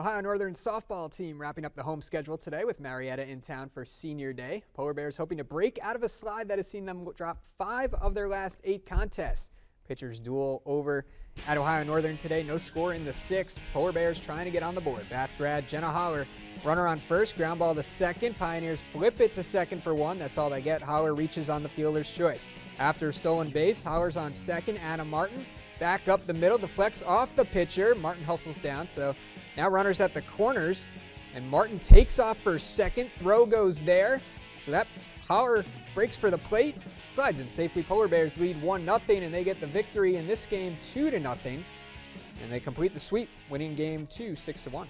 Ohio Northern softball team wrapping up the home schedule today with Marietta in town for senior day. Polar Bears hoping to break out of a slide that has seen them drop five of their last eight contests. Pitchers duel over at Ohio Northern today. No score in the sixth. Polar Bears trying to get on the board. Bath grad Jenna Holler, runner on first, ground ball to second. Pioneers flip it to second for one. That's all they get. Holler reaches on the fielder's choice. After stolen base, Holler's on second. Adam Martin back up the middle, deflects off the pitcher. Martin hustles down, so now runners at the corners, and Martin takes off for second. Throw goes there, so that power breaks for the plate, slides in safely. Polar Bears lead 1 0, and they get the victory in this game 2 0, and they complete the sweep, winning game 2 6 1.